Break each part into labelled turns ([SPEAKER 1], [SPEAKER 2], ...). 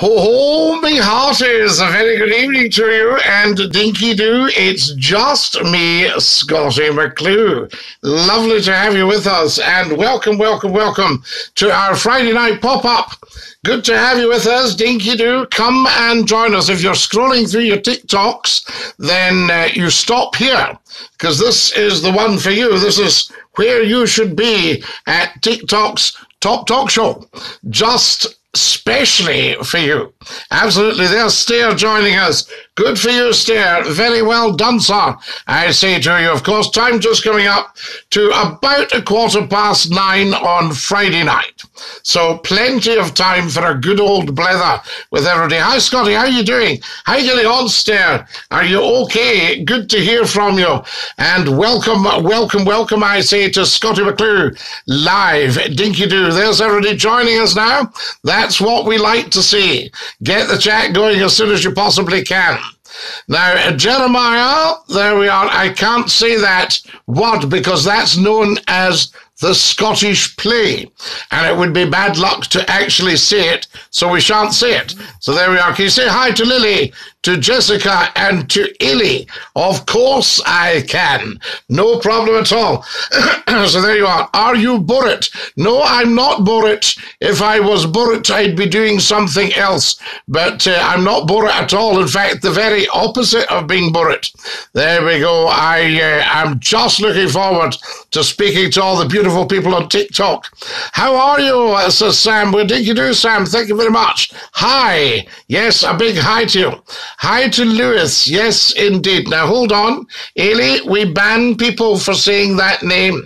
[SPEAKER 1] Ho ho, me hearties, a very good evening to you, and dinky do, it's just me, Scottie McClue. Lovely to have you with us, and welcome, welcome, welcome to our Friday night pop up. Good to have you with us, dinky do. Come and join us. If you're scrolling through your TikToks, then uh, you stop here, because this is the one for you. This is where you should be at TikTok's Top Talk Show. Just especially for you. Absolutely. There's still joining us. Good for you, Stair. Very well done, sir. I say to you, of course, time just coming up to about a quarter past nine on Friday night. So plenty of time for a good old blether with everybody. Hi, Scotty. How are you doing? How you getting on, Stair? Are you okay? Good to hear from you. And welcome, welcome, welcome, I say, to Scottie McClue live. Dinky Doo. There's everybody joining us now. That's what we like to see. Get the chat going as soon as you possibly can. Now, Jeremiah, there we are. I can't say that What? because that's known as the Scottish play. And it would be bad luck to actually see it, so we shan't see it. So there we are. Can you say hi to Lily, to Jessica, and to Illy? Of course I can. No problem at all. so there you are. Are you Burrit? No, I'm not Burrit. If I was Burrit, I'd be doing something else. But uh, I'm not Burrit at all. In fact, the very opposite of being Burrit. There we go. I uh, am just looking forward to speaking to all the beautiful beautiful people on TikTok. How are you? Uh, says Sam. What did you do, Sam? Thank you very much. Hi. Yes, a big hi to you. Hi to Lewis. Yes, indeed. Now hold on. Ailey, we ban people for saying that name.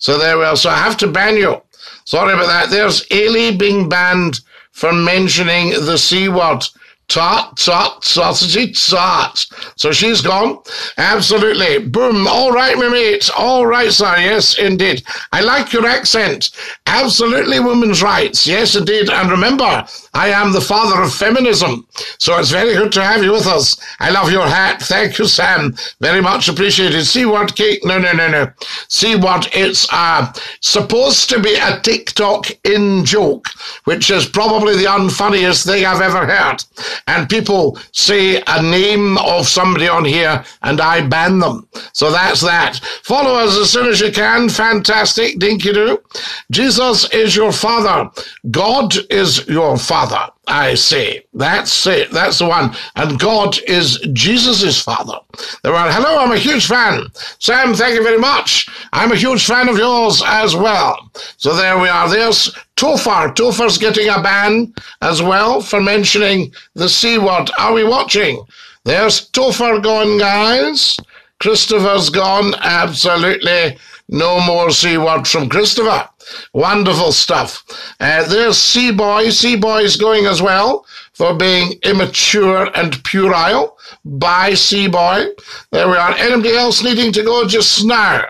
[SPEAKER 1] So there we are. So I have to ban you. Sorry about that. There's Ailey being banned for mentioning the C word. Tot, tot, sausage, tot. So she's gone. Absolutely. Boom. All right, my mates. All right, sir. Yes, indeed. I like your accent. Absolutely women's rights. Yes, indeed. And remember, I am the father of feminism. So it's very good to have you with us. I love your hat. Thank you, Sam. Very much appreciated. See what, Kate? No, no, no, no. See what? It's uh, supposed to be a TikTok in joke, which is probably the unfunniest thing I've ever heard. And people say a name of somebody on here and I ban them. So that's that. Follow us as soon as you can. Fantastic. Dinky doo. Jesus is your father. God is your father. I say. That's it. That's the one. And God is Jesus's Father. They were, hello, I'm a huge fan. Sam, thank you very much. I'm a huge fan of yours as well. So there we are. There's Tofar. Tofar's getting a ban as well for mentioning the C word. Are we watching? There's Tofar gone, guys. Christopher's gone. Absolutely no more C word from Christopher. Wonderful stuff. Uh, there's Seaboy. Seaboy's going as well for being immature and puerile. Bye, Seaboy. There we are. Anybody else needing to go just now?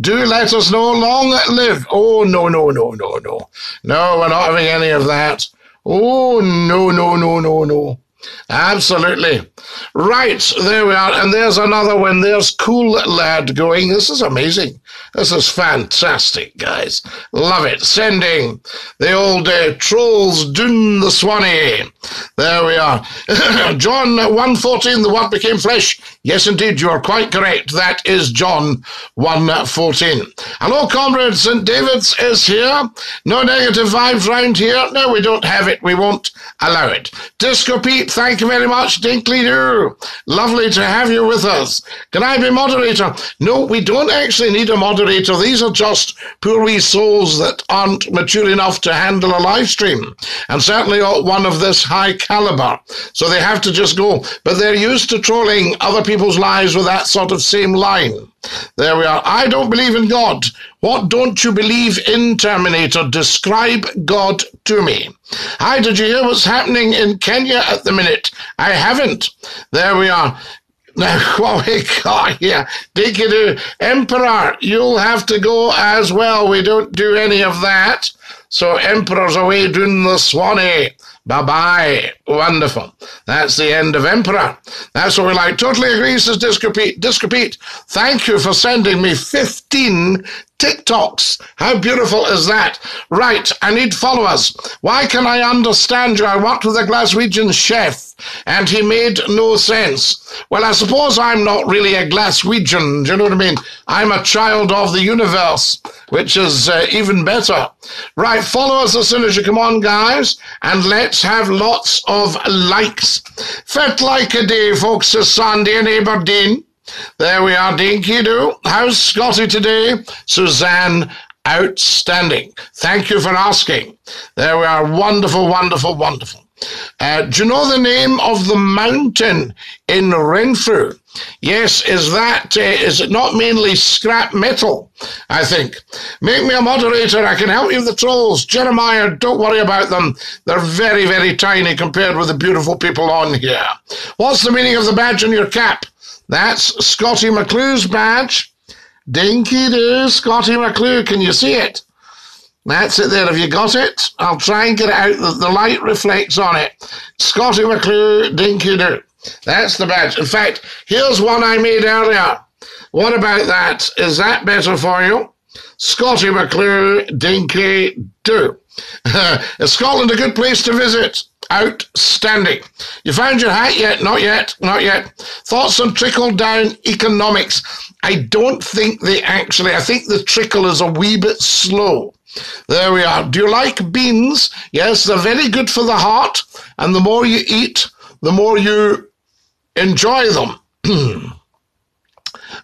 [SPEAKER 1] Do let us know. Long live. Oh, no, no, no, no, no. No, we're not having any of that. Oh, no, no, no, no, no. Absolutely. Right, there we are. And there's another one. There's Cool Lad going. This is amazing. This is fantastic, guys. Love it. Sending the old uh, trolls Dun the Swanee. There we are. John 114, the word became flesh. Yes, indeed, you are quite correct. That is John 114. Hello, comrades. St. David's is here. No negative vibes round here. No, we don't have it. We won't allow it. Disco Pete, thank you very much. Dinkley Doo. Lovely to have you with us. Can I be moderator? No, we don't actually need a moderator. These are just poor wee souls that aren't mature enough to handle a live stream. And certainly one of this high caliber. So they have to just go. But they're used to trolling other people's lives with that sort of same line. There we are. I don't believe in God. What don't you believe in, Terminator? Describe God to me. Hi, did you hear what's happening in Kenya at the minute? I haven't. There we are. Now, what we got here, Dikidoo, Emperor, you'll have to go as well. We don't do any of that. So, Emperor's away doing the Swanee. Bye bye. Wonderful. That's the end of Emperor. That's what we like. Totally agree, says Disco Pete. Thank you for sending me 15 TikToks. How beautiful is that? Right, I need followers. Why can I understand you? I worked with a Glaswegian chef and he made no sense. Well, I suppose I'm not really a Glaswegian. Do you know what I mean? I'm a child of the universe, which is uh, even better. Right, follow us as soon as you come on, guys, and let's have lots of likes. Fit like a day, folks, says Sandy and Aberdeen. There we are, Dinky Doo. How's Scotty today? Suzanne, outstanding. Thank you for asking. There we are. Wonderful, wonderful, wonderful. Uh, do you know the name of the mountain in Renfrew? Yes, is that uh, is it not mainly scrap metal? I think. Make me a moderator. I can help you with the trolls. Jeremiah, don't worry about them. They're very, very tiny compared with the beautiful people on here. What's the meaning of the badge on your cap? That's Scottie McClue's badge. Dinky doo, Scottie McClue. Can you see it? That's it there. Have you got it? I'll try and get it out. The, light reflects on it. Scottie McClue, Dinky Doo. That's the badge. In fact, here's one I made earlier. What about that? Is that better for you? Scottie McClue, Dinky Doo. Is Scotland a good place to visit? Outstanding. You found your hat yet? Not yet. Not yet. Thoughts on trickle down economics? I don't think they actually, I think the trickle is a wee bit slow. There we are. Do you like beans? Yes, they're very good for the heart, and the more you eat, the more you enjoy them.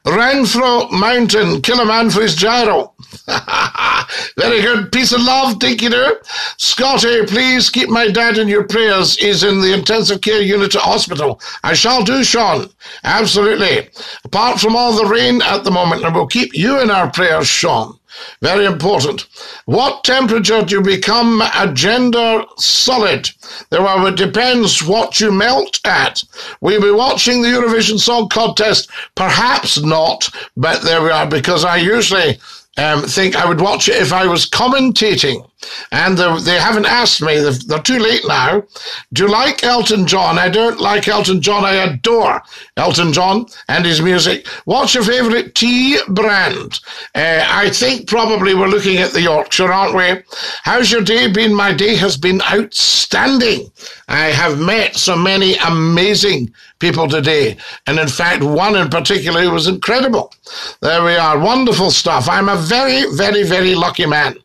[SPEAKER 1] Renfrew Mountain, kill a man for his gyro. Very good. Peace and love. Thank you, dear. Scotty, please keep my dad in your prayers. He's in the intensive care unit at hospital. I shall do, Sean. Absolutely. Apart from all the rain at the moment, and we'll keep you in our prayers, Sean. Very important. What temperature do you become a gender solid? Well, it depends what you melt at. We'll be watching the Eurovision Song Contest. Perhaps not, but there we are, because I usually um, think I would watch it if I was commentating. And they haven't asked me, they're too late now. Do you like Elton John? I don't like Elton John. I adore Elton John and his music. What's your favourite tea brand? Uh, I think probably we're looking at the Yorkshire, aren't we? How's your day been? My day has been outstanding. I have met so many amazing people today. And in fact, one in particular was incredible. There we are. Wonderful stuff. I'm a very, very, very lucky man.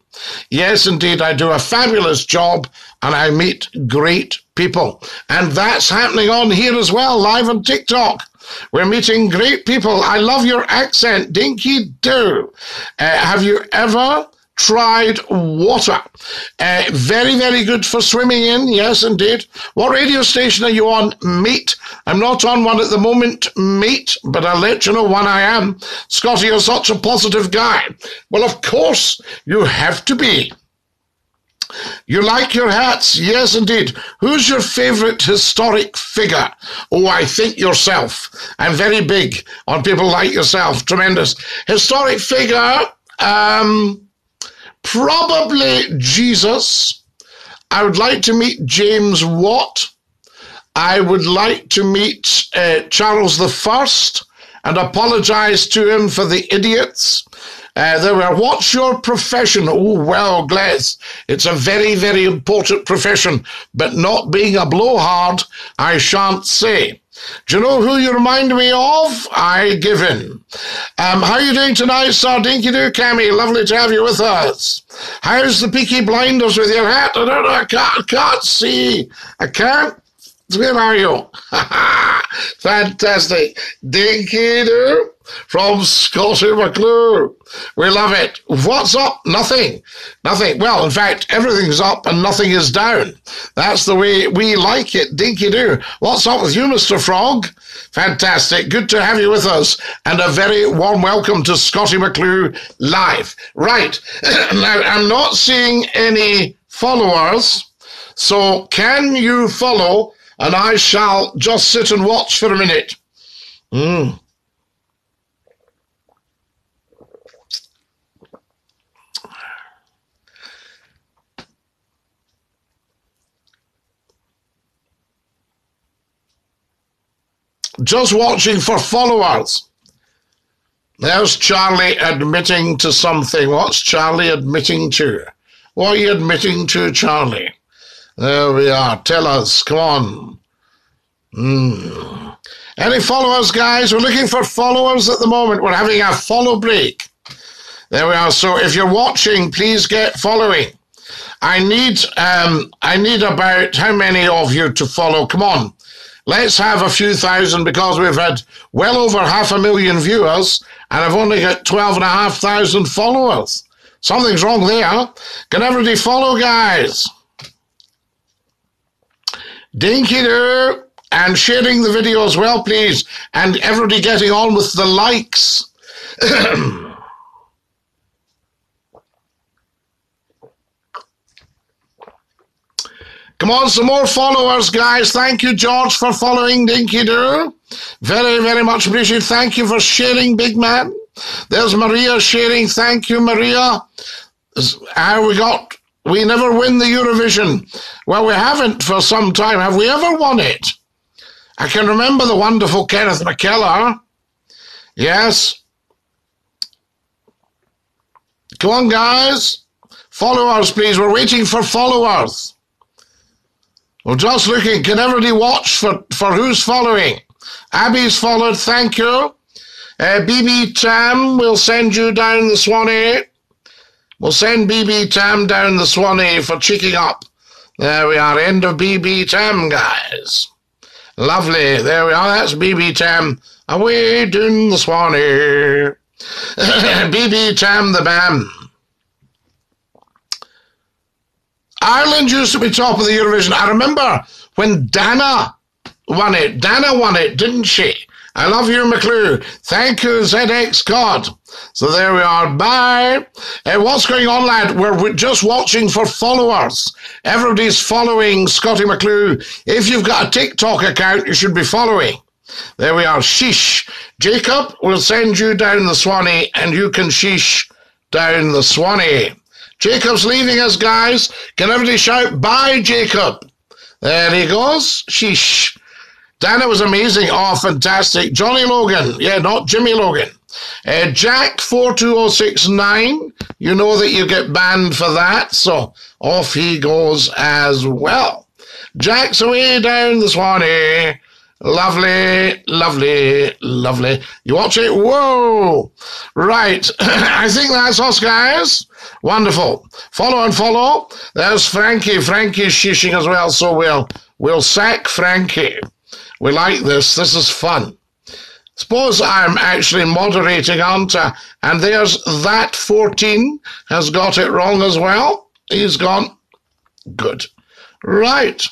[SPEAKER 1] Yes, indeed, I do a fabulous job and I meet great people. And that's happening on here as well, live on TikTok. We're meeting great people. I love your accent, Dinky Do. Uh, have you ever tried water. Uh, very, very good for swimming in. Yes, indeed. What radio station are you on, mate? I'm not on one at the moment, mate, but I'll let you know when I am. Scotty, you're such a positive guy. Well, of course, you have to be. You like your hats? Yes, indeed. Who's your favourite historic figure? Oh, I think yourself. I'm very big on people like yourself. Tremendous. Historic figure, um, probably Jesus. I would like to meet James Watt. I would like to meet uh, Charles I and apologize to him for the idiots. Uh, there were, what's your profession? Oh, well, Glez, it's a very, very important profession, but not being a blowhard, I shan't say. Do you know who you remind me of? I give in. Um, how are you doing tonight, Sir Dinky Doo Cammy? Lovely to have you with us. How's the Peaky Blinders with your hat? I don't know, I can't, I can't see. I can't. Where are you? Fantastic. Dinky Doo from Scottie McClue. We love it. What's up? Nothing. Nothing. Well, in fact, everything's up and nothing is down. That's the way we like it. Dinky Doo. What's up with you, Mr. Frog? Fantastic. Good to have you with us. And a very warm welcome to Scottie McClue live. Right. now, I'm not seeing any followers. So can you follow? And I shall just sit and watch for a minute. Mm. just watching for followers. There's Charlie admitting to something. What's Charlie admitting to? What are you admitting to, Charlie? There we are. Tell us. Come on. Mm. Any followers, guys? We're looking for followers at the moment. We're having a follow break. There we are. So if you're watching, please get following. I need um, I need about how many of you to follow? Come on. Let's have a few thousand because we've had well over half a million viewers and I've only got 12,500 followers. Something's wrong there. Can everybody follow, guys? Dinky doo. And sharing the video as well, please. And everybody getting on with the likes. Come on, some more followers, guys. Thank you, George, for following Dinky Doo. Very, very much appreciated. Thank you for sharing, big man. There's Maria sharing. Thank you, Maria. How uh, we got? We never win the Eurovision. Well, we haven't for some time. Have we ever won it? I can remember the wonderful Kenneth McKellar. Yes. Come on, guys. Followers, please. We're waiting for followers. We're just looking, can everybody watch for, for who's following? Abby's followed, thank you. Uh, BB Tam, we'll send you down the Swanee. We'll send BB Tam down the Swanee for checking up. There we are, end of BB Tam, guys. Lovely, there we are, that's BB Tam. Away down the Swanee. BB Tam the Bam. Ireland used to be top of the Eurovision. I remember when Dana won it. Dana won it, didn't she? I love you, McClue. Thank you, ZX God. So there we are. Bye. Uh, what's going on, lad? We're just watching for followers. Everybody's following Scottie McClue. If you've got a TikTok account, you should be following. There we are. Sheesh. Jacob will send you down the Swanee and you can sheesh down the Swanee. Jacob's leaving us, guys. Can everybody shout, bye, Jacob? There he goes. Sheesh. Dana was amazing. Oh, fantastic. Johnny Logan. Yeah, not Jimmy Logan. Uh, Jack 42069. You know that you get banned for that. So off he goes as well. Jack's away down the Swanee. Lovely, lovely, lovely. You watch it? Whoa! Right. I think that's us, guys. Wonderful. Follow and follow. There's Frankie. Frankie's shishing as well, so we'll, we'll sack Frankie. We like this. This is fun. Suppose I'm actually moderating, aren't I? And there's that 14 has got it wrong as well. He's gone. Good. Right.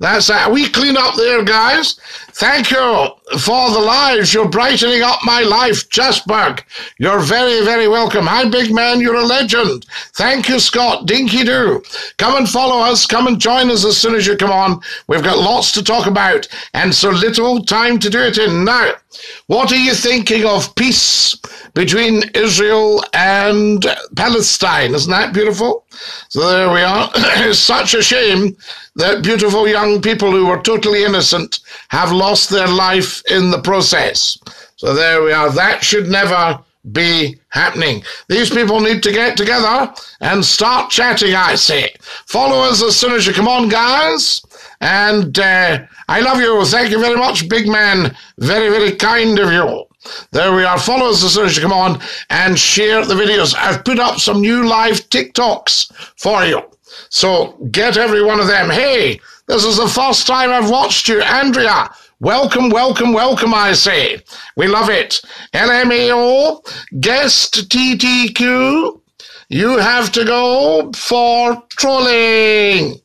[SPEAKER 1] That's that. We clean up there, guys. Thank you for the lives. You're brightening up my life, Jasper. You're very, very welcome. Hi, big man. You're a legend. Thank you, Scott. Dinky doo. Come and follow us. Come and join us as soon as you come on. We've got lots to talk about and so little time to do it in. Now, what are you thinking of peace between Israel and Palestine? Isn't that beautiful? So there we are. it's such a shame that beautiful young people who were totally innocent have lost their life in the process. So there we are. That should never be happening. These people need to get together and start chatting, I say. Follow us as soon as you come on, guys. And uh, I love you. Thank you very much, big man. Very, very kind of you. There we are. Follow us as soon as you come on and share the videos. I've put up some new live TikToks for you. So get every one of them. Hey, this is the first time I've watched you, Andrea. Welcome, welcome, welcome, I say. We love it. LMAO, guest TTQ, you have to go for trolling.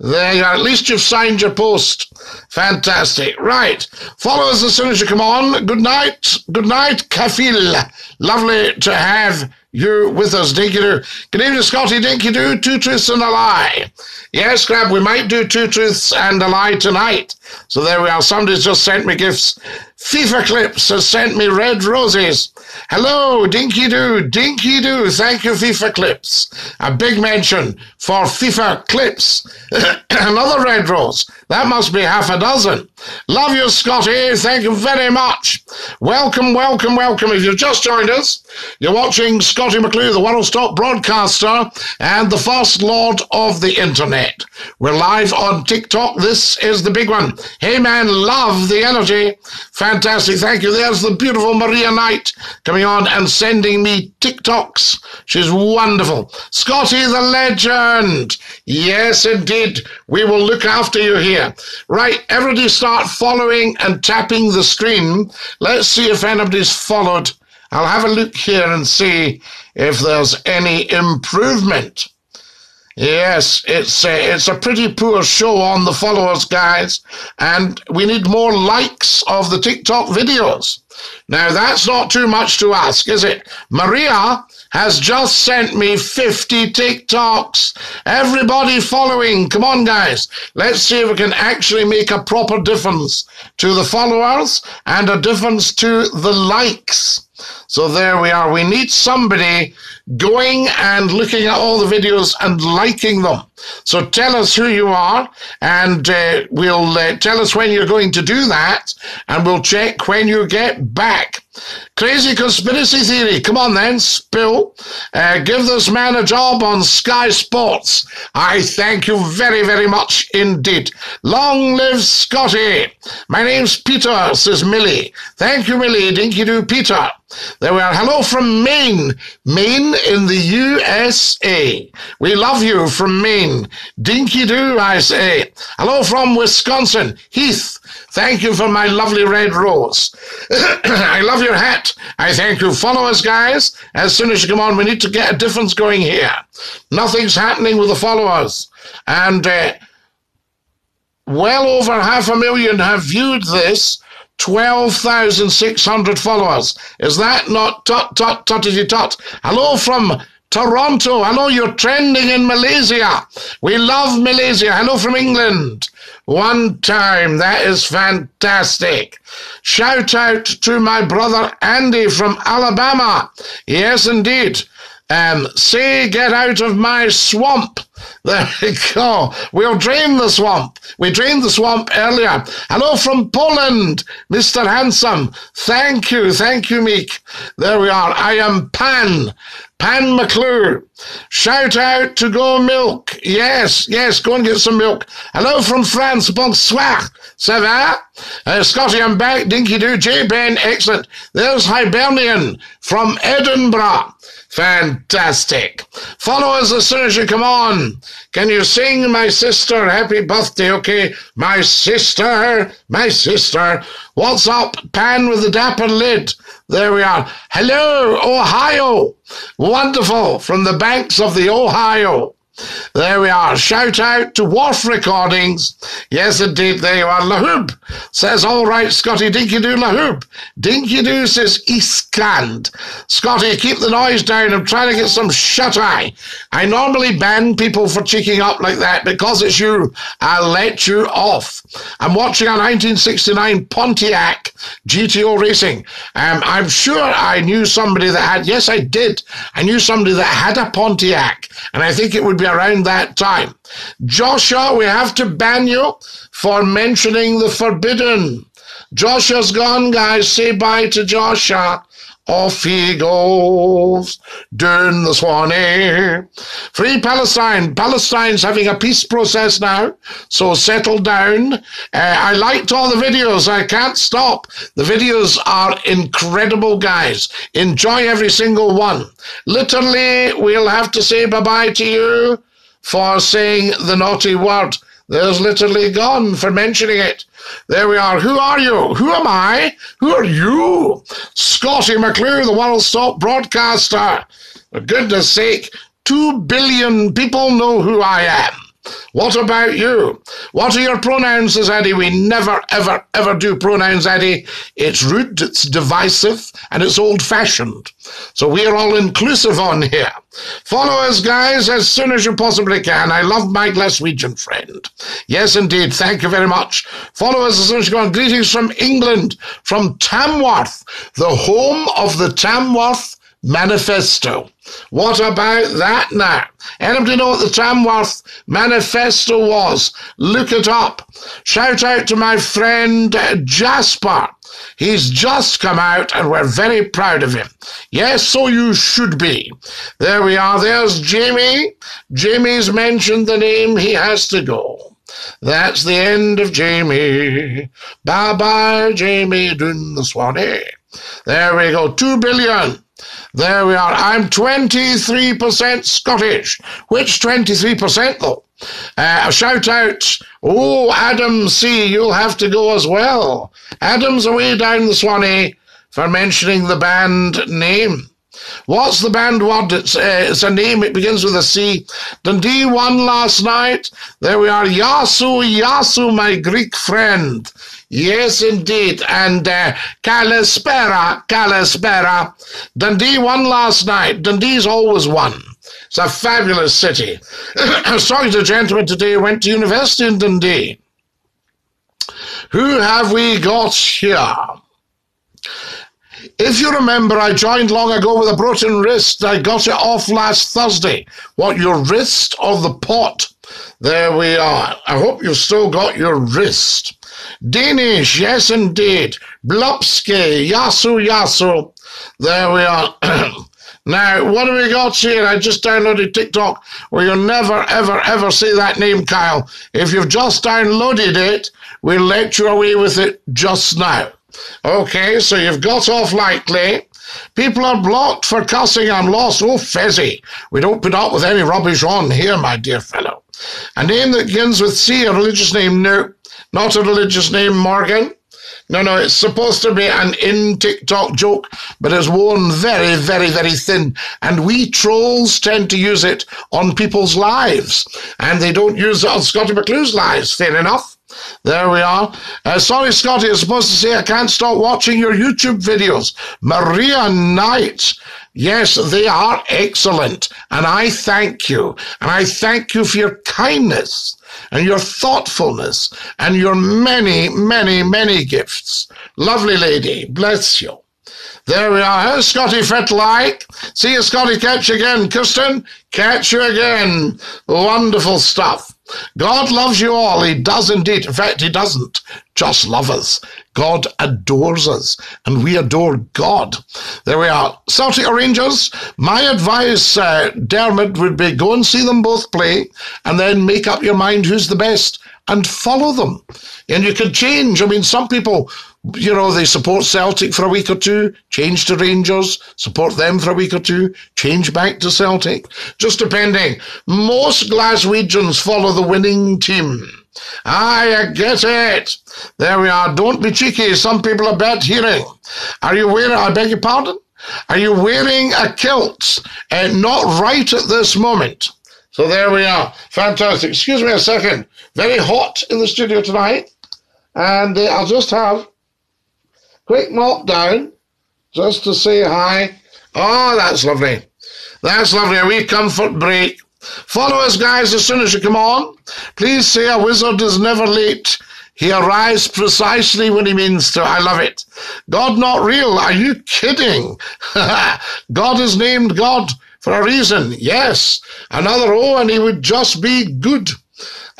[SPEAKER 1] There you are. At least you've signed your post. Fantastic. Right. Follow us as soon as you come on. Good night. Good night, Kafil. Lovely to have you with us, Dinky Doo. Good evening, Scotty Dinky Doo. Two truths and a lie. Yes, Grab, we might do two truths and a lie tonight. So there we are. Somebody's just sent me gifts FIFA Clips has sent me red roses. Hello, Dinky Doo, Dinky Doo. Thank you, FIFA Clips. A big mention for FIFA Clips. Another red rose. That must be half a dozen. Love you, Scotty. Thank you very much. Welcome, welcome, welcome. If you've just joined us, you're watching Scottie McClue, the one stop broadcaster and the first lord of the internet. We're live on TikTok. This is the big one. Hey, man, love the energy. Fantastic. Thank you. There's the beautiful Maria Knight coming on and sending me TikToks. She's wonderful. Scotty the legend. Yes, indeed. We will look after you here. Right. Everybody start following and tapping the screen. Let's see if anybody's followed. I'll have a look here and see if there's any improvement. Yes, it's a, it's a pretty poor show on the followers, guys, and we need more likes of the TikTok videos. Now, that's not too much to ask, is it? Maria has just sent me 50 TikToks. Everybody following. Come on, guys. Let's see if we can actually make a proper difference to the followers and a difference to the likes. So there we are. We need somebody going and looking at all the videos and liking them. So tell us who you are, and uh, we'll uh, tell us when you're going to do that, and we'll check when you get back. Crazy conspiracy theory. Come on then, spill. Uh, give this man a job on Sky Sports. I thank you very, very much indeed. Long live Scotty. My name's Peter, says Millie. Thank you, Millie. Dinky do, Peter. There we are. Hello from Maine. Maine in the USA. We love you from Maine. Dinky do, I say. Hello from Wisconsin. Heath. Thank you for my lovely red rose. I love your hat. I thank you. Follow us, guys. As soon as you come on, we need to get a difference going here. Nothing's happening with the followers. And uh, well over half a million have viewed this 12,600 followers. Is that not tut tut tuttity tut? Hello from Toronto. Hello, you're trending in Malaysia. We love Malaysia. Hello from England. One time. That is fantastic. Shout out to my brother Andy from Alabama. Yes, indeed. Um, say, get out of my swamp. There we go. We'll drain the swamp. We drained the swamp earlier. Hello from Poland, Mr. Handsome. Thank you. Thank you, Meek. There we are. I am Pan. Pan McClure. Shout out to Go Milk. Yes, yes, go and get some milk. Hello from France. Bonsoir. Ça va? Uh, Scotty, I'm back. Dinky Doo. J Ben, excellent. There's Hibernian from Edinburgh. Fantastic. Follow us as soon as you come on. Can you sing my sister happy birthday? Okay. My sister, my sister. What's up? Pan with the dapper lid. There we are. Hello, Ohio. Wonderful. From the banks of the Ohio. There we are. Shout out to Wharf Recordings. Yes, indeed, there you are. Lahoob says, all right, Scotty, Dinky Doo Lahoob. Dinky Doo says Eastland. Scotty, keep the noise down. I'm trying to get some shut eye. I normally ban people for cheeking up like that because it's you. I'll let you off. I'm watching a 1969 Pontiac GTO racing. Um, I'm sure I knew somebody that had, yes, I did. I knew somebody that had a Pontiac, and I think it would be around that time. Joshua, we have to ban you for mentioning the forbidden. Joshua's gone, guys. Say bye to Joshua. Off he goes down the Swanee. Free Palestine. Palestine's having a peace process now, so settle down. Uh, I liked all the videos. I can't stop. The videos are incredible, guys. Enjoy every single one. Literally, we'll have to say bye bye to you for saying the naughty word. There's literally gone for mentioning it. There we are. Who are you? Who am I? Who are you? Scottie McClue, the world stop broadcaster. For goodness sake, two billion people know who I am. What about you? What are your pronouns, says Eddie? We never, ever, ever do pronouns, Eddie. It's rude, it's divisive, and it's old fashioned. So we are all inclusive on here. Follow us, guys, as soon as you possibly can. I love my Glaswegian friend. Yes, indeed. Thank you very much. Follow us as soon as you can. Greetings from England, from Tamworth, the home of the Tamworth Manifesto. What about that now? Anybody know what the Tamworth Manifesto was? Look it up. Shout out to my friend Jasper. He's just come out and we're very proud of him. Yes, so you should be. There we are. There's Jamie. Jamie's mentioned the name. He has to go. That's the end of Jamie. Bye bye, Jamie Dun the Swanee. There we go. Two billion. There we are. I'm 23% Scottish. Which 23% though? Uh, a shout out. Oh, Adam C., you'll have to go as well. Adam's away down the Swanee for mentioning the band name. What's the band word? It's, uh, it's a name. It begins with a C. Dundee won last night. There we are. Yasu, Yasu, my Greek friend. Yes, indeed. And uh, Kalispera, Kalispera. Dundee won last night. Dundee's always won. It's a fabulous city. I was talking to a gentleman today who went to university in Dundee. Who have we got here? If you remember, I joined long ago with a broken wrist. I got it off last Thursday. What, your wrist or the pot? There we are. I hope you've still got your wrist. Danish, yes indeed. Blupski, Yasu Yasu. There we are. now, what have we got here? I just downloaded TikTok where you'll never, ever, ever see that name, Kyle. If you've just downloaded it, we'll let you away with it just now. Okay, so you've got off lightly. People are blocked for cussing. I'm lost. Oh, Fezzy. We don't put up with any rubbish on here, my dear fellow. A name that begins with C, a religious name? No, not a religious name, Morgan. No, no, it's supposed to be an in TikTok joke, but it's worn very, very, very thin. And we trolls tend to use it on people's lives. And they don't use it on Scottie McClue's lives, fair enough. There we are. Uh, sorry, Scotty, you're supposed to say I can't stop watching your YouTube videos. Maria Knight. Yes, they are excellent. And I thank you. And I thank you for your kindness and your thoughtfulness and your many, many, many gifts. Lovely lady. Bless you. There we are. How's Scottie fit like? See you, Scotty. Catch you again. Kirsten, catch you again. Wonderful stuff. God loves you all. He does indeed. In fact, He doesn't just love us. God adores us, and we adore God. There we are. Celtic Rangers, my advice, uh, Dermot, would be go and see them both play, and then make up your mind who's the best and follow them. And you can change. I mean, some people you know, they support Celtic for a week or two, change to Rangers, support them for a week or two, change back to Celtic, just depending. Most Glaswegians follow the winning team. I get it. There we are. Don't be cheeky. Some people are bad hearing. Are you wearing, I beg your pardon? Are you wearing a kilt? Uh, not right at this moment. So there we are. Fantastic. Excuse me a second. Very hot in the studio tonight. And uh, I'll just have quick mop down just to say hi. Oh, that's lovely. That's lovely. A wee comfort break. Follow us, guys, as soon as you come on. Please say a wizard is never late. He arrives precisely when he means to. I love it. God not real. Are you kidding? God is named God for a reason. Yes. Another O and he would just be good.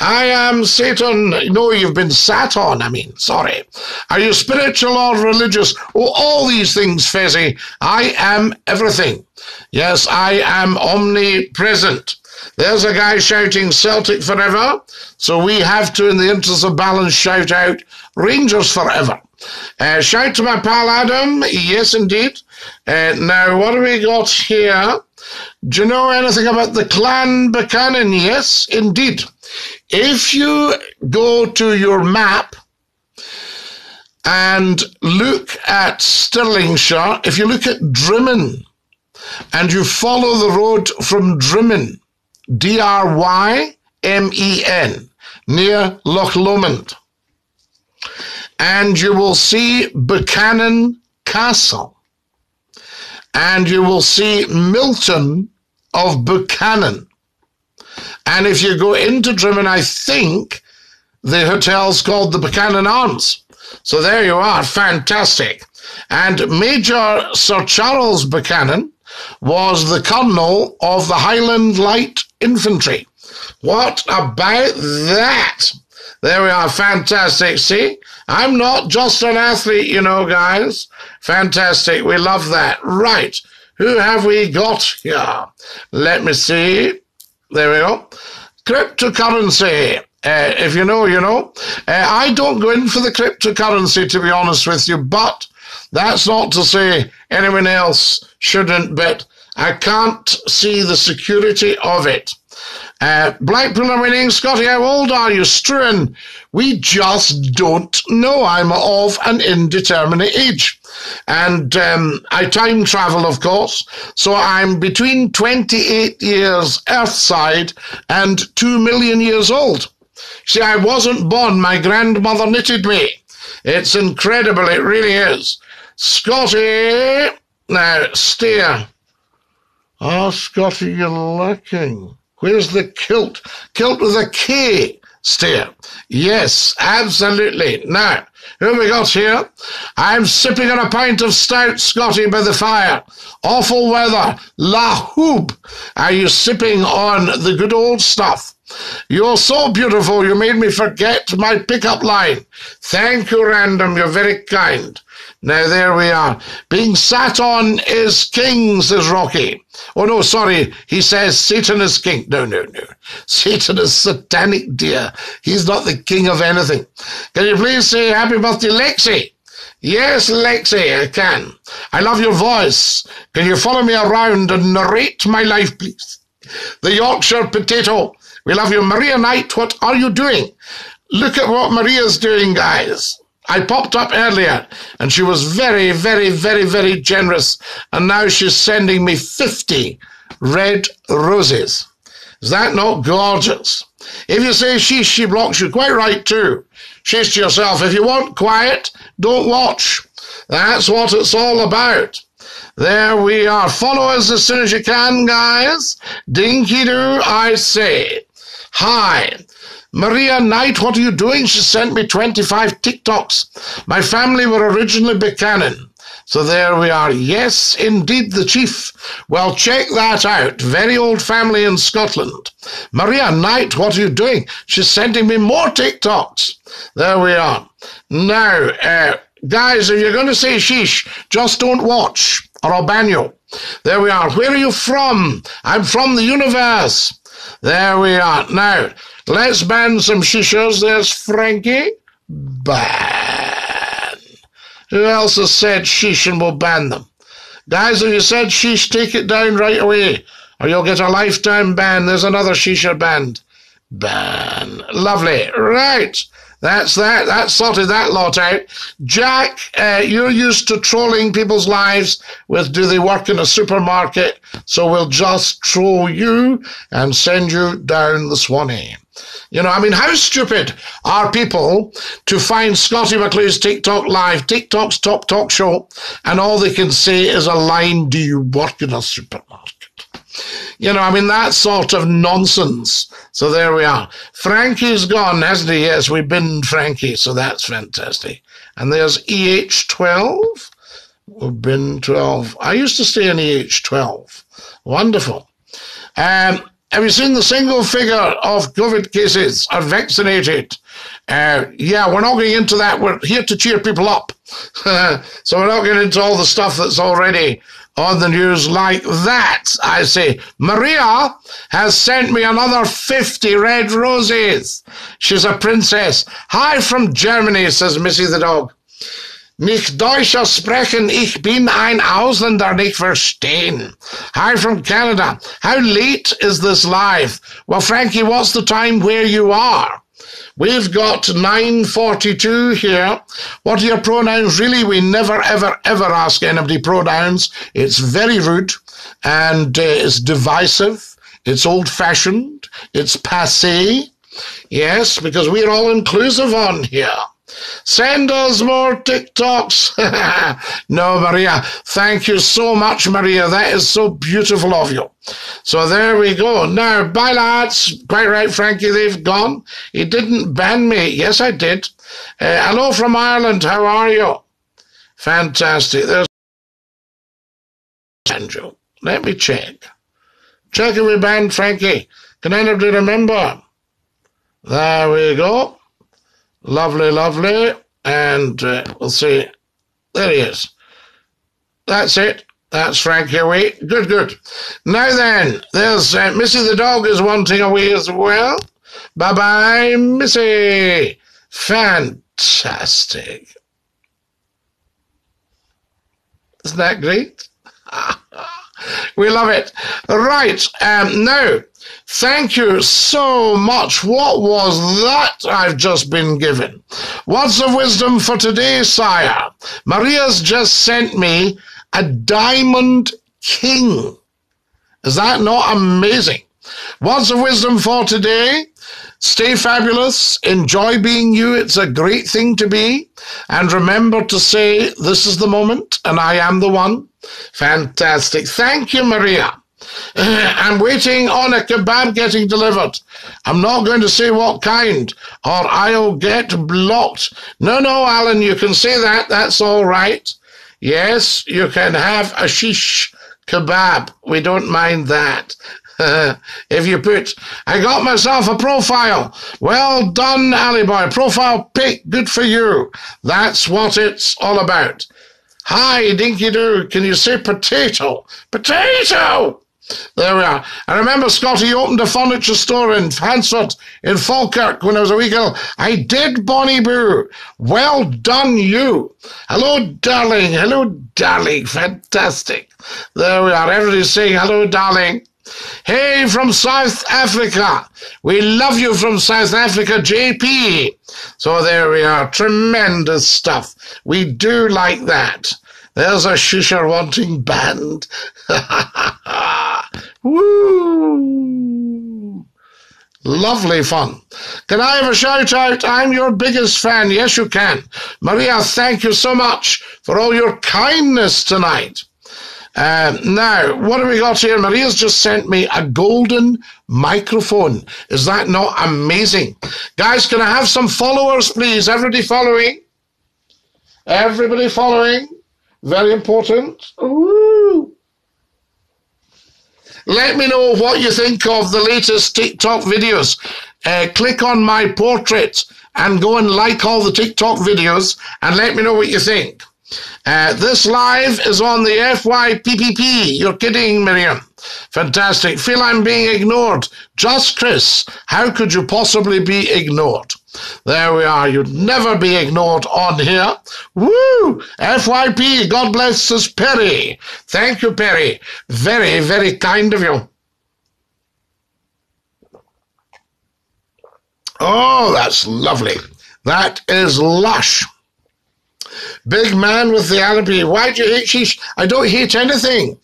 [SPEAKER 1] I am Satan. No, you've been sat on. I mean, sorry. Are you spiritual or religious? Oh, all these things, Fezzy. I am everything. Yes, I am omnipresent. There's a guy shouting Celtic forever. So we have to, in the interest of balance, shout out Rangers forever. Uh, shout to my pal Adam. Yes, indeed. Uh, now, what do we got here? Do you know anything about the Clan Buchanan? Yes, indeed. If you go to your map and look at Stirlingshire, if you look at Drymen and you follow the road from Drymen, D R Y M E N, near Loch Lomond. And you will see Buchanan Castle. And you will see Milton of Buchanan. And if you go into Drymen, I think the hotel's called the Buchanan Arms. So there you are, fantastic. And Major Sir Charles Buchanan was the colonel of the Highland Light Infantry. What about that? There we are, fantastic. See, I'm not just an athlete, you know, guys. Fantastic, we love that. Right, who have we got here? Let me see. There we go. Cryptocurrency. Uh, if you know, you know. Uh, I don't go in for the cryptocurrency, to be honest with you, but that's not to say anyone else shouldn't, but I can't see the security of it. Uh, Blackpool are winning. Scotty, how old are you? Struan, we just don't know. I'm of an indeterminate age. And um, I time travel, of course. So I'm between 28 years Earthside and 2 million years old. See, I wasn't born. My grandmother knitted me. It's incredible. It really is. Scotty, now steer. Oh, Scotty, you're looking. Where's the kilt? Kilt with a K, steer. Yes, absolutely. Now, who we got here? I'm sipping on a pint of stout Scotty by the fire. Awful weather. La hoop. Are you sipping on the good old stuff? You're so beautiful, you made me forget my pickup line. Thank you, Random, you're very kind. Now there we are. Being sat on is king, says Rocky. Oh no, sorry, he says Satan is king. No, no, no. Satan is satanic, dear. He's not the king of anything. Can you please say happy birthday, Lexi? Yes, Lexi, I can. I love your voice. Can you follow me around and narrate my life, please? The Yorkshire potato we love you. Maria Knight, what are you doing? Look at what Maria's doing, guys. I popped up earlier and she was very, very, very, very generous. And now she's sending me 50 red roses. Is that not gorgeous? If you say she, she blocks you. Quite right, too. She's to yourself. If you want quiet, don't watch. That's what it's all about. There we are. Follow us as soon as you can, guys. Dinky doo, I say. Hi. Maria Knight, what are you doing? She sent me 25 TikToks. My family were originally Buchanan. So there we are. Yes, indeed, the chief. Well, check that out. Very old family in Scotland. Maria Knight, what are you doing? She's sending me more TikToks. There we are. Now, uh, guys, if you're going to say sheesh, just don't watch or I'll ban you. There we are. Where are you from? I'm from the universe. There we are. Now, let's ban some shishas. There's Frankie. Ban. Who else has said shish and will ban them? Guys, if you said shish, take it down right away, or you'll get a lifetime ban. There's another shisha band. Ban. Lovely. Right. That's that. That sorted that lot out. Jack, uh, you're used to trolling people's lives with do they work in a supermarket? So we'll just troll you and send you down the Swanee. You know, I mean, how stupid are people to find Scottie McClue's TikTok live, TikTok's top talk show, and all they can say is a line, do you work in a supermarket? You know, I mean, that sort of nonsense. So there we are. Frankie's gone, hasn't he? Yes, we've been Frankie, so that's fantastic. And there's EH12. We've been 12. I used to stay in EH12. Wonderful. Um, have you seen the single figure of COVID cases are vaccinated? Uh, yeah, we're not going into that. We're here to cheer people up. so we're not getting into all the stuff that's already on the news like that. I say, Maria has sent me another 50 red roses. She's a princess. Hi from Germany, says Missy the dog. Nicht Deutscher sprechen, ich bin ein Ausländer, nicht verstehen. Hi from Canada. How late is this live? Well, Frankie, what's the time where you are? We've got 942 here. What are your pronouns? Really, we never, ever, ever ask anybody pronouns. It's very rude and uh, it's divisive. It's old fashioned. It's passe. Yes, because we're all inclusive on here. Send us more TikToks. no, Maria. Thank you so much, Maria. That is so beautiful of you. So there we go. Now, bye, lads. Quite right, Frankie. They've gone. He didn't ban me. Yes, I did. Uh, hello from Ireland. How are you? Fantastic. There's Andrew. Let me check. Check if we banned Frankie. Can anybody remember? There we go. Lovely, lovely. And uh, we'll see. There he is. That's it. That's Frankie away. Good, good. Now then, there's uh, Missy the dog is wanting away as well. Bye bye, Missy. Fantastic. Isn't that great? we love it. Right, um, now, Thank you so much. What was that I've just been given? Words of wisdom for today, sire. Maria's just sent me a diamond king. Is that not amazing? Words of wisdom for today. Stay fabulous. Enjoy being you. It's a great thing to be. And remember to say, this is the moment and I am the one. Fantastic. Thank you, Maria. I'm waiting on a kebab getting delivered. I'm not going to say what kind, or I'll get blocked. No, no, Alan, you can say that. That's all right. Yes, you can have a shish kebab. We don't mind that. if you put, I got myself a profile. Well done, Ali boy. Profile pic. Good for you. That's what it's all about. Hi, Dinky Doo. Can you say potato? Potato! There we are. I remember Scottie opened a furniture store in Hansford in Falkirk when I was a wee girl. I did, Bonnie Boo. Well done, you. Hello, darling. Hello, darling. Fantastic. There we are. Everybody's saying hello, darling. Hey, from South Africa. We love you from South Africa, JP. So there we are. Tremendous stuff. We do like that. There's a shisha wanting band. Woo! Lovely fun. Can I have a shout out? I'm your biggest fan. Yes, you can. Maria, thank you so much for all your kindness tonight. Uh, now, what have we got here? Maria's just sent me a golden microphone. Is that not amazing? Guys, can I have some followers, please? Everybody following? Everybody following? Very important. Ooh. Let me know what you think of the latest TikTok videos. Uh, click on my portrait and go and like all the TikTok videos and let me know what you think. Uh, this live is on the FYPPP. You're kidding, Miriam. Fantastic. Feel I'm being ignored. Just Chris. How could you possibly be ignored? There we are. You'd never be ignored on here. Woo! FYP. God bless us, Perry. Thank you, Perry. Very, very kind of you. Oh, that's lovely. That is lush. Big man with the alibi. Why do you hate sheesh? I don't hate anything.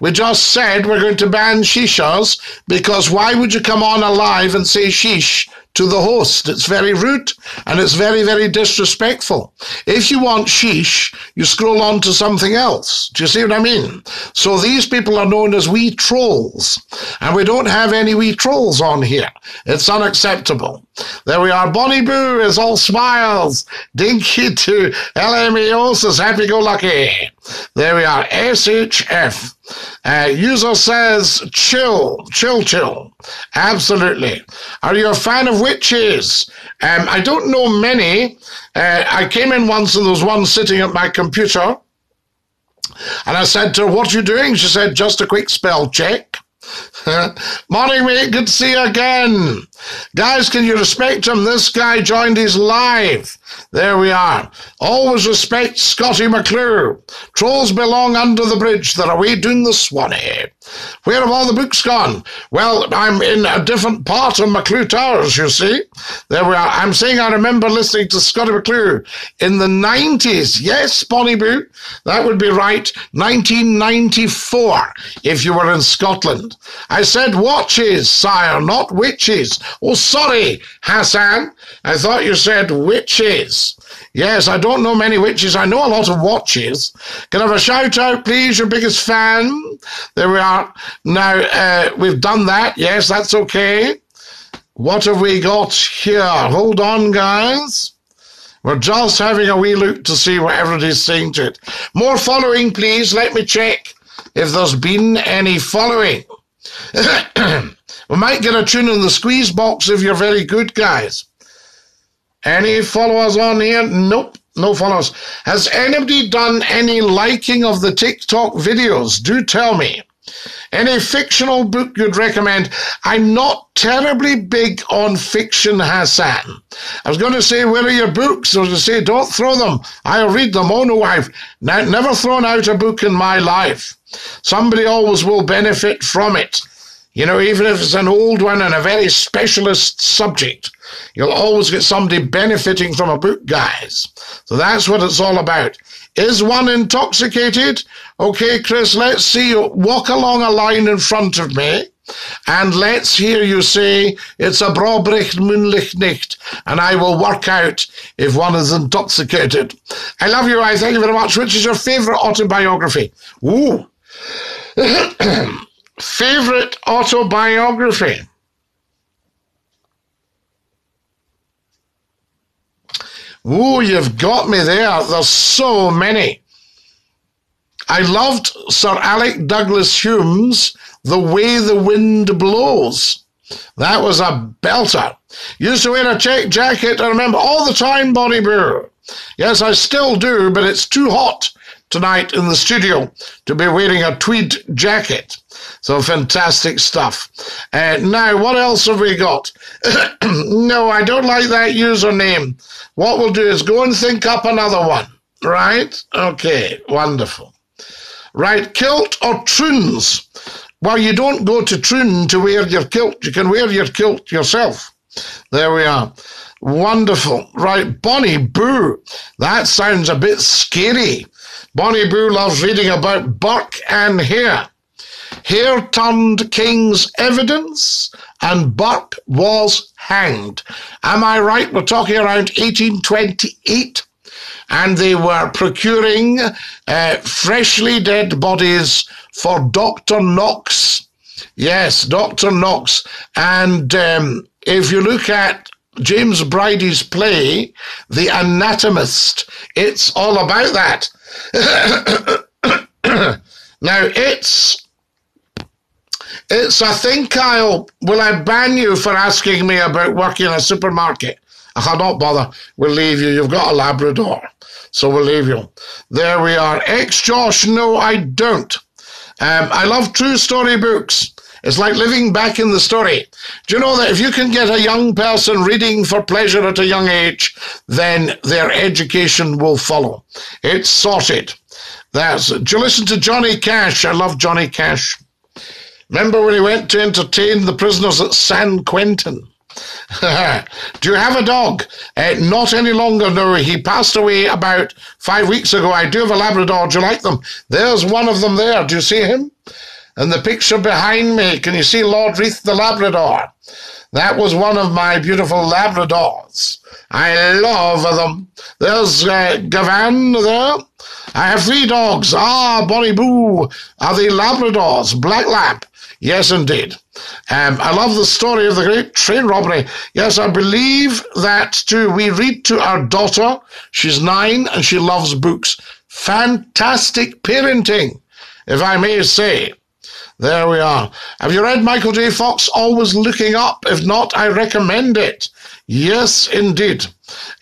[SPEAKER 1] We just said we're going to ban shishas because why would you come on alive and say sheesh to the host? It's very rude and it's very, very disrespectful. If you want sheesh, you scroll on to something else. Do you see what I mean? So these people are known as wee trolls and we don't have any wee trolls on here. It's unacceptable. There we are. Bonnie Boo is all smiles. Dinky to LMAO says happy go lucky. There we are. SHF. Uh, user says chill, chill, chill. Absolutely. Are you a fan of witches? Um, I don't know many. Uh, I came in once and there was one sitting at my computer. And I said to her, What are you doing? She said, Just a quick spell check. Morning, mate. Good to see you again. Guys, can you respect him? This guy joined his live. There we are. Always respect Scottie McClue. Trolls belong under the bridge. They're away doing the Swanee. Where have all the books gone? Well, I'm in a different part of McClue Towers, you see. There we are. I'm saying I remember listening to Scottie McClue in the 90s. Yes, Bonnie Boo, that would be right. 1994, if you were in Scotland. I said watches, sire, not witches. Oh, sorry, Hassan. I thought you said witches. Yes, I don't know many witches. I know a lot of watches. Can I have a shout out, please? Your biggest fan. There we are. Now, uh, we've done that. Yes, that's okay. What have we got here? Hold on, guys. We're just having a wee look to see what everybody's saying to it. More following, please. Let me check if there's been any following. we might get a tune in the squeeze box if you're very good, guys. Any followers on here? Nope, no followers. Has anybody done any liking of the TikTok videos? Do tell me. Any fictional book you'd recommend? I'm not terribly big on fiction, Hassan. I was going to say, where are your books? I was going to say, don't throw them. I'll read them. Oh, no, I've never thrown out a book in my life. Somebody always will benefit from it. You know, even if it's an old one and a very specialist subject, you'll always get somebody benefiting from a book, guys. So that's what it's all about. Is one intoxicated? Okay, Chris, let's see you walk along a line in front of me. And let's hear you say, it's a braw bricht Moonlicht Nicht, and I will work out if one is intoxicated. I love you, I thank you very much. Which is your favourite autobiography? Ooh. Favorite autobiography? Ooh, you've got me there. There's so many. I loved Sir Alec Douglas-Home's The Way the Wind Blows. That was a belter. Used to wear a check jacket, I remember all the time, Bonnie Brewer. Yes, I still do, but it's too hot tonight in the studio to be wearing a tweed jacket. So fantastic stuff. Uh, now, what else have we got? no, I don't like that username. What we'll do is go and think up another one. Right? Okay, wonderful. Right, kilt or troons? Well, you don't go to Troon to wear your kilt. You can wear your kilt yourself. There we are. Wonderful. Right, Bonnie Boo. That sounds a bit scary. Bonnie Boo loves reading about Burke and Hare. Hare turned king's evidence and Burke was hanged. Am I right? We're talking around 1828 and they were procuring uh, freshly dead bodies for Dr. Knox. Yes, Dr. Knox. And um, if you look at James Bridie's play, The Anatomist, it's all about that. now, it's it's, I think I'll, will I ban you for asking me about working in a supermarket? I'll not bother. We'll leave you. You've got a Labrador. So we'll leave you. There we are. Ex Josh, no, I don't. Um, I love true story books. It's like living back in the story. Do you know that if you can get a young person reading for pleasure at a young age, then their education will follow. It's sorted. That's. Do you listen to Johnny Cash? I love Johnny Cash. Remember when he went to entertain the prisoners at San Quentin? Do you have a dog? Uh, not any longer, no. He passed away about five weeks ago. I do have a Labrador. Do you like them? There's one of them there. Do you see him? And the picture behind me, can you see Lord Reith the Labrador? That was one of my beautiful Labradors. I love them. There's uh, Gavan there. I have three dogs. Ah, Bonnie Boo. Are they Labradors? Black Lab. Yes, indeed. Um, I love the story of the great train robbery. Yes, I believe that too. We read to our daughter. She's nine and she loves books. Fantastic parenting, if I may say. There we are. Have you read Michael J. Fox, Always Looking Up? If not, I recommend it. Yes, indeed.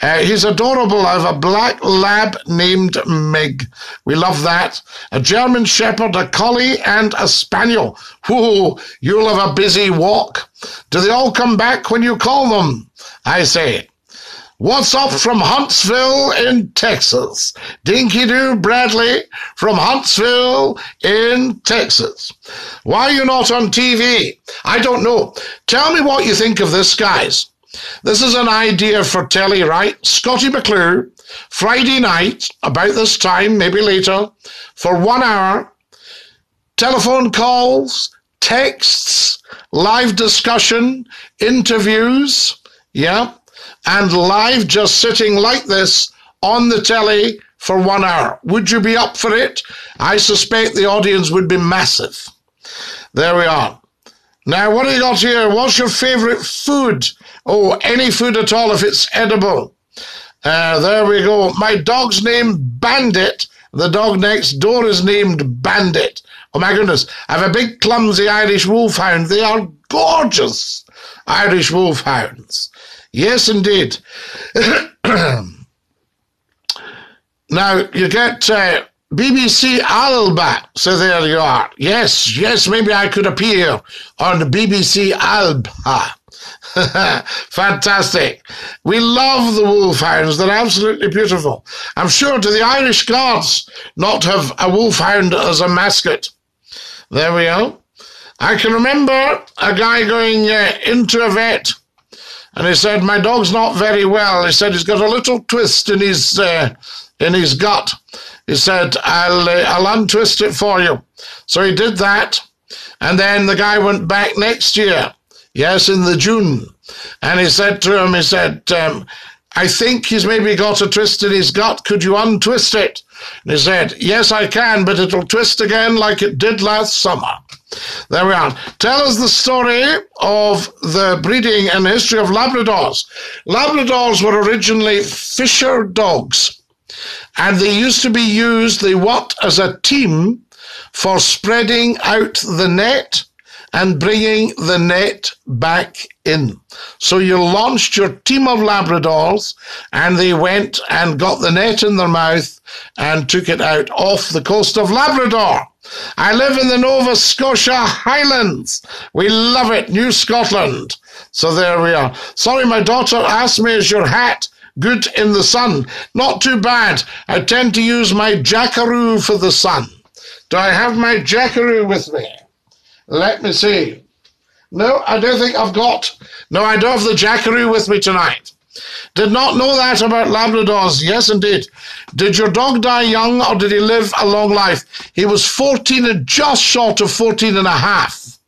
[SPEAKER 1] Uh, he's adorable. I have a black lab named Meg. We love that. A German Shepherd, a Collie, and a Spaniel. Whoa, you'll have a busy walk. Do they all come back when you call them? I say. What's up from Huntsville in Texas? Dinky Doo Bradley from Huntsville in Texas. Why are you not on TV? I don't know. Tell me what you think of this, guys. This is an idea for telly, right? Scottie McClue, Friday night, about this time, maybe later, for one hour, telephone calls, texts, live discussion, interviews, yeah, and live just sitting like this on the telly for one hour. Would you be up for it? I suspect the audience would be massive. There we are. Now, what do you got here? What's your favorite food? Oh, any food at all if it's edible. Uh, there we go. My dog's named Bandit. The dog next door is named Bandit. Oh my goodness. I have a big clumsy Irish wolfhound. They are gorgeous Irish wolfhounds. Yes, indeed. now, you get uh, BBC Alba. So there you are. Yes, yes, maybe I could appear on BBC Alba. Fantastic. We love the wolfhounds. They're absolutely beautiful. I'm sure to the Irish gods not have a wolfhound as a mascot. There we are. I can remember a guy going uh, into a vet and he said, My dog's not very well. He said, He's got a little twist in his, uh, in his gut. He said, I'll, uh, I'll untwist it for you. So he did that. And then the guy went back next year Yes, in the June. And he said to him, he said, um, I think he's maybe got a twist in his gut. Could you untwist it? And he said, Yes, I can, but it'll twist again like it did last summer. There we are. Tell us the story of the breeding and history of Labradors. Labradors were originally fisher dogs, and they used to be used, they worked as a team for spreading out the net and bringing the net back in. So you launched your team of Labradors and they went and got the net in their mouth and took it out off the coast of Labrador. I live in the Nova Scotia Highlands. We love it, New Scotland. So there we are. Sorry, my daughter asked me, is your hat good in the sun? Not too bad. I tend to use my jackaroo for the sun. Do I have my jackaroo with me? Let me see. No, I don't think I've got. No, I don't have the jackaroo with me tonight. Did not know that about Labradors. Yes, indeed. Did your dog die young or did he live a long life? He was 14 and just short of 14 and a half.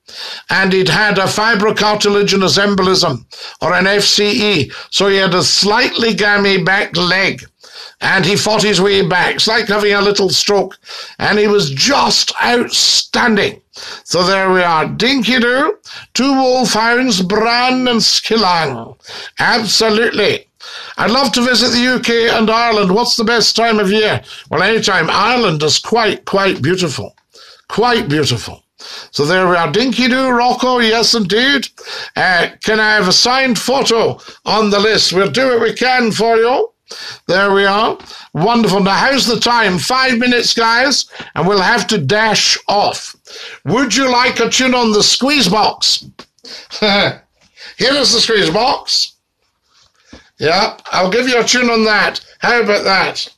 [SPEAKER 1] And he'd had a fibrocartilaginous embolism or an FCE. So he had a slightly gammy back leg and he fought his way back. It's like having a little stroke. And he was just outstanding. So there we are. Dinky Doo, two wolfhounds, Bran and Skillang. Absolutely. I'd love to visit the UK and Ireland. What's the best time of year? Well, anytime. Ireland is quite, quite beautiful. Quite beautiful. So there we are. Dinky Doo, Rocco, yes indeed. Uh, can I have a signed photo on the list? We'll do what we can for you. There we are. Wonderful. Now, how's the time? Five minutes, guys, and we'll have to dash off. Would you like a tune on the squeeze box? Here is the squeeze box. Yeah, I'll give you a tune on that. How about that?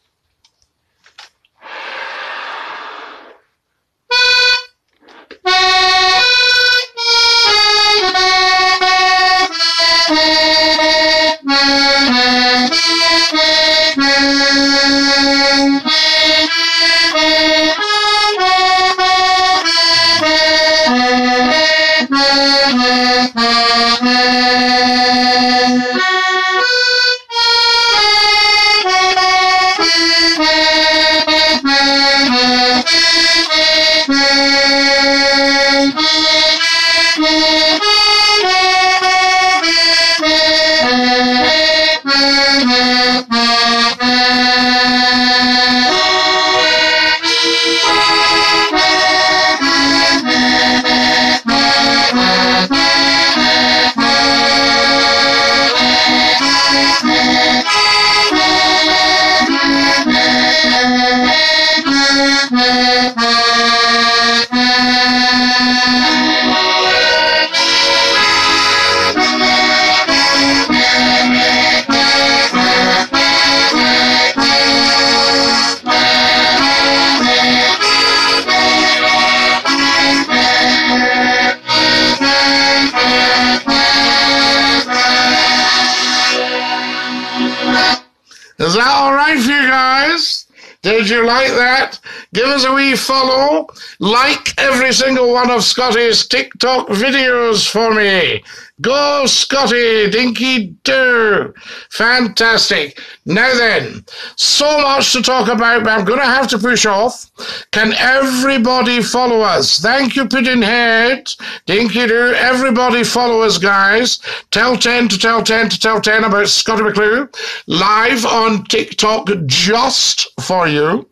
[SPEAKER 1] Follow. Like every single one of Scottie's TikTok videos for me. Go, Scottie, dinky do. Fantastic. Now then, so much to talk about, but I'm going to have to push off. Can everybody follow us? Thank you, Puddinghead. Dinky do. Everybody follow us, guys. Tell 10 to tell 10 to tell 10 about Scottie McClue. Live on TikTok just for you.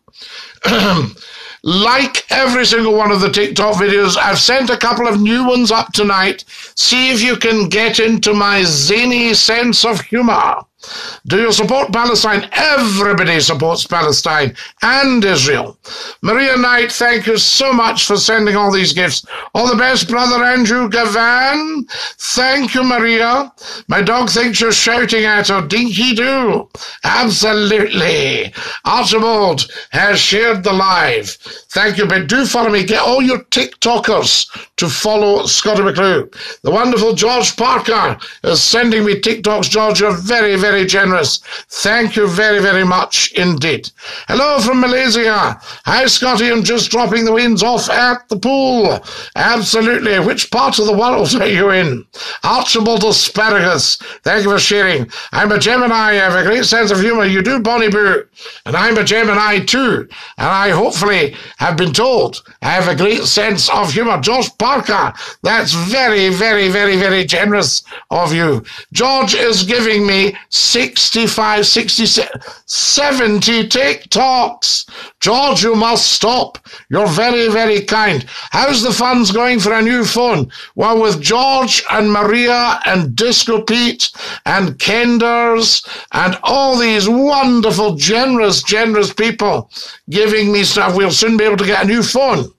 [SPEAKER 1] like every single one of the TikTok videos. I've sent a couple of new ones up tonight. See if you can get into my zany sense of humor. Do you support Palestine? Everybody supports Palestine and Israel. Maria Knight, thank you so much for sending all these gifts. All the best, brother Andrew Gavan. Thank you, Maria. My dog thinks you're shouting at her. Dinky do. Absolutely. Archibald has shared the live. Thank you, but do follow me. Get all your TikTokers to follow Scottie McClue. The wonderful George Parker is sending me TikToks. George, you're very, very very generous. Thank you very, very much indeed. Hello from Malaysia. Hi, Scottie. I'm just dropping the winds off at the pool. Absolutely. Which part of the world are you in? Archibald Asparagus. Thank you for sharing. I'm a Gemini. I have a great sense of humor. You do, Bonnie Boo. And I'm a Gemini too. And I hopefully have been told I have a great sense of humor. George Parker. That's very, very, very, very generous of you. George is giving me 65, 67, 70 TikToks. George, you must stop. You're very, very kind. How's the funds going for a new phone? Well, with George and Maria and Disco Pete and Kenders and all these wonderful, generous, generous people giving me stuff, we'll soon be able to get a new phone.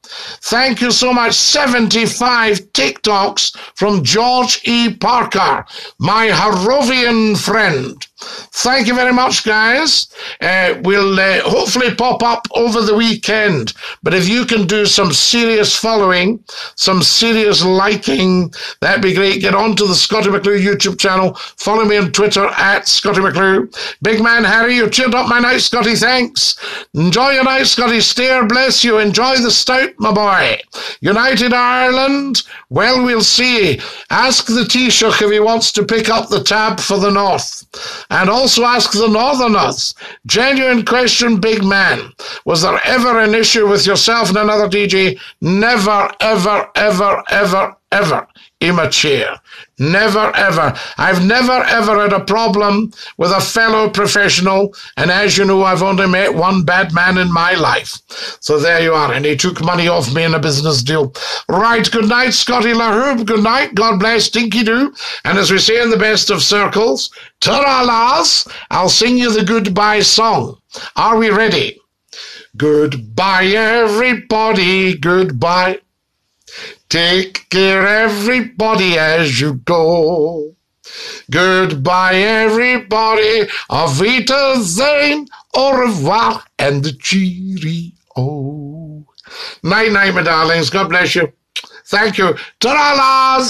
[SPEAKER 1] Thank you so much. 75 TikToks from George E. Parker, my Harrovian friend. Thank you very much, guys. Uh, we'll uh, hopefully pop up over the weekend. But if you can do some serious following, some serious liking, that'd be great. Get onto the Scottie McClue YouTube channel. Follow me on Twitter at Scottie McClue. Big man Harry, you cheered up my night, Scottie. Thanks. Enjoy your night, Scottie. Stare, bless you. Enjoy the stout, my boy. United Ireland, well, we'll see. Ask the Taoiseach if he wants to pick up the tab for the North. And also ask the Northerners. Genuine question, big man. Was there ever an issue with yourself and another DJ? Never, ever, ever, ever, ever immature. Never ever. I've never ever had a problem with a fellow professional. And as you know, I've only met one bad man in my life. So there you are. And he took money off me in a business deal. Right. Good night, Scottie LaHoop. Good night. God bless Dinky Doo. And as we say in the best of circles, ta Lars. I'll sing you the goodbye song. Are we ready? Goodbye, everybody. Goodbye. Take care, everybody, as you go. Goodbye, everybody. Auf Wiedersehen, au revoir, and the cheerio. Night, night, my darlings. God bless you. Thank you. Ta-ra,